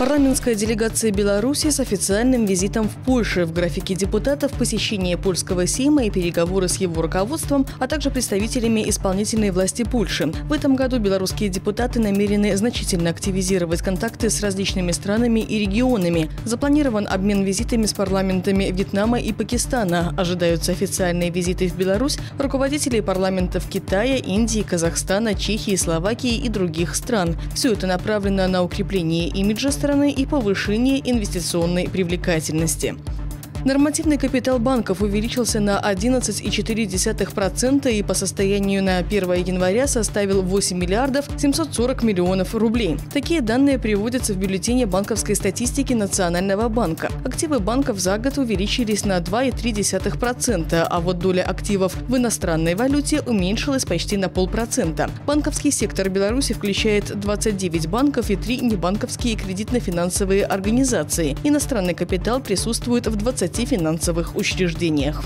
Парламентская делегация Беларуси с официальным визитом в Польшу. В графике депутатов посещение польского Сейма и переговоры с его руководством, а также представителями исполнительной власти Польши. В этом году белорусские депутаты намерены значительно активизировать контакты с различными странами и регионами. Запланирован обмен визитами с парламентами Вьетнама и Пакистана. Ожидаются официальные визиты в Беларусь руководителей парламентов Китая, Индии, Казахстана, Чехии, Словакии и других стран. Все это направлено на укрепление имиджа страны стороны и повышение инвестиционной привлекательности. Нормативный капитал банков увеличился на 11,4% и по состоянию на 1 января составил 8 миллиардов 740 миллионов рублей. Такие данные приводятся в бюллетене банковской статистики Национального банка. Активы банков за год увеличились на 2,3%, а вот доля активов в иностранной валюте уменьшилась почти на полпроцента. Банковский сектор Беларуси включает 29 банков и 3 небанковские кредитно-финансовые организации. Иностранный капитал присутствует в 20 20 финансовых учреждениях.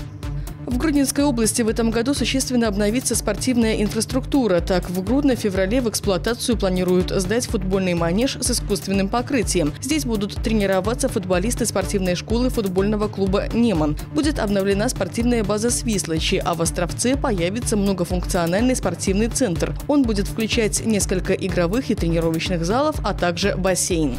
В Гродненской области в этом году существенно обновится спортивная инфраструктура. Так, в Гродно в феврале в эксплуатацию планируют сдать футбольный манеж с искусственным покрытием. Здесь будут тренироваться футболисты спортивной школы футбольного клуба «Неман». Будет обновлена спортивная база «Свислочи», а в Островце появится многофункциональный спортивный центр. Он будет включать несколько игровых и тренировочных залов, а также бассейн.